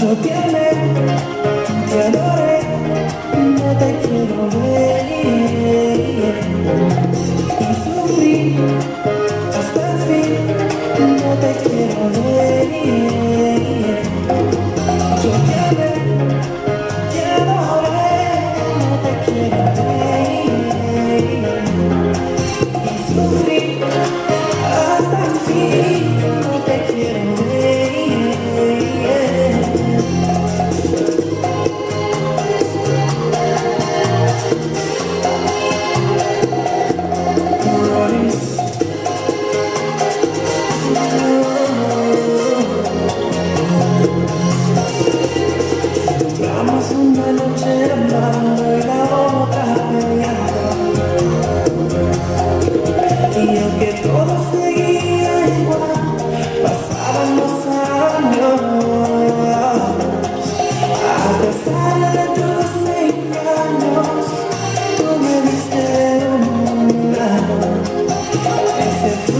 Yo te te adoré, no te quiero ver. Y sufrí.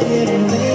didn't leave.